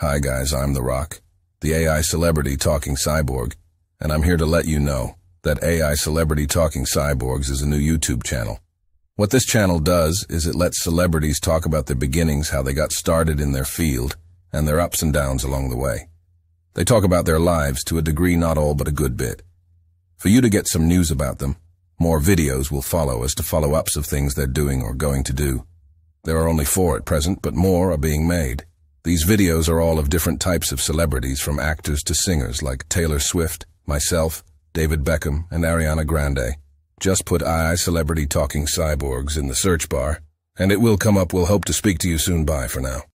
Hi guys, I'm The Rock, the AI celebrity talking cyborg, and I'm here to let you know that AI celebrity talking cyborgs is a new YouTube channel. What this channel does is it lets celebrities talk about their beginnings, how they got started in their field, and their ups and downs along the way. They talk about their lives to a degree not all but a good bit. For you to get some news about them, more videos will follow as to follow-ups of things they're doing or going to do. There are only four at present, but more are being made. These videos are all of different types of celebrities, from actors to singers like Taylor Swift, myself, David Beckham, and Ariana Grande. Just put AI Celebrity Talking Cyborgs in the search bar, and it will come up. We'll hope to speak to you soon. Bye for now.